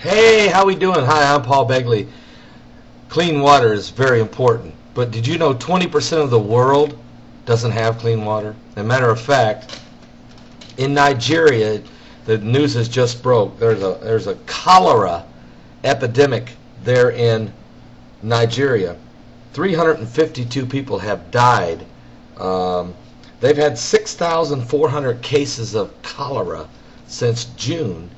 Hey, how we doing? Hi, I'm Paul Begley. Clean water is very important, but did you know 20% of the world doesn't have clean water? As a matter of fact, in Nigeria, the news has just broke. There's a there's a cholera epidemic there in Nigeria. 352 people have died. Um, they've had 6,400 cases of cholera since June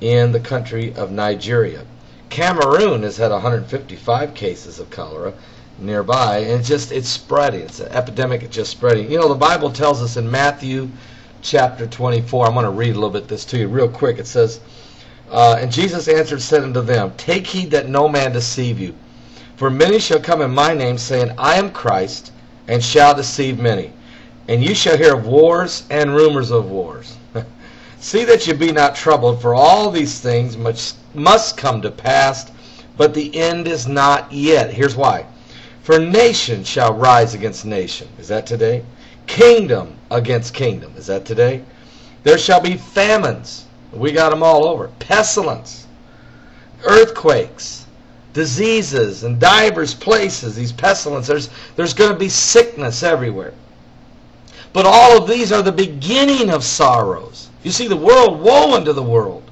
in the country of Nigeria. Cameroon has had 155 cases of cholera nearby, and it's just it's spreading. It's an epidemic. It's just spreading. You know, the Bible tells us in Matthew chapter 24. I'm going to read a little bit this to you real quick. It says, uh, "And Jesus answered, said unto them, Take heed that no man deceive you, for many shall come in my name, saying, I am Christ, and shall deceive many. And you shall hear of wars and rumors of wars." See that you be not troubled, for all these things must, must come to pass, but the end is not yet. Here's why. For nation shall rise against nation. Is that today? Kingdom against kingdom. Is that today? There shall be famines. We got them all over. Pestilence, earthquakes, diseases, and divers places. These pestilence. There's, there's going to be sickness everywhere. But all of these are the beginning of sorrows. You see, the world, woe unto the world,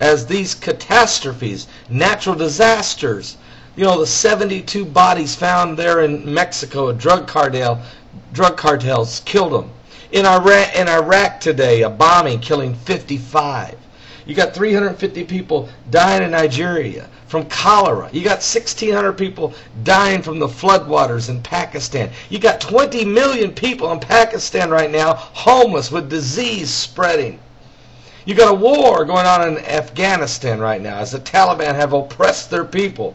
as these catastrophes, natural disasters, you know, the 72 bodies found there in Mexico, a drug cartel, drug cartels killed them. In Iraq, in Iraq today, a bombing killing 55. You got 350 people dying in Nigeria from cholera. You got 1,600 people dying from the floodwaters in Pakistan. You got 20 million people in Pakistan right now homeless with disease spreading. You got a war going on in Afghanistan right now as the Taliban have oppressed their people.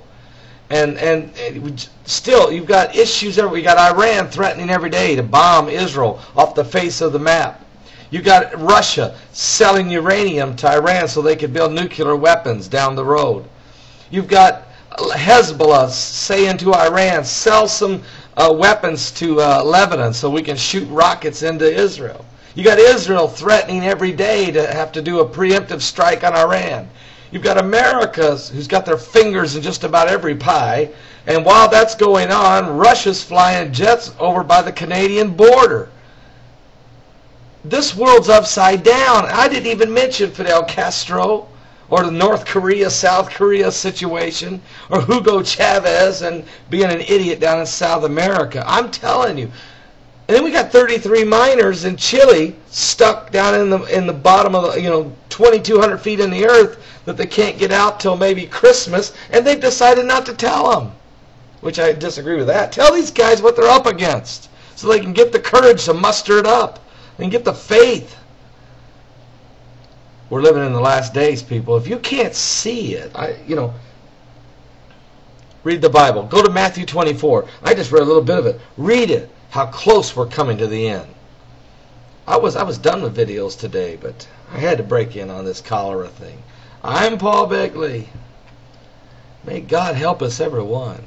And, and, and still, you've got issues everywhere. You got Iran threatening every day to bomb Israel off the face of the map. You got Russia selling uranium to Iran so they could build nuclear weapons down the road. You've got Hezbollah saying to Iran, sell some uh, weapons to uh, Lebanon so we can shoot rockets into Israel. You got Israel threatening every day to have to do a preemptive strike on Iran. You've got America who's got their fingers in just about every pie. And while that's going on, Russia's flying jets over by the Canadian border. This world's upside down. I didn't even mention Fidel Castro or the North Korea, South Korea situation, or Hugo Chavez and being an idiot down in South America. I'm telling you, and then we got 33 miners in Chile stuck down in the in the bottom of the you know 2,200 feet in the earth that they can't get out till maybe Christmas, and they've decided not to tell them, which I disagree with that. Tell these guys what they're up against, so they can get the courage to muster it up and get the faith. We're living in the last days, people. If you can't see it, I you know. Read the Bible. Go to Matthew 24. I just read a little bit of it. Read it how close we're coming to the end. I was I was done with videos today, but I had to break in on this cholera thing. I'm Paul Begley. May God help us everyone.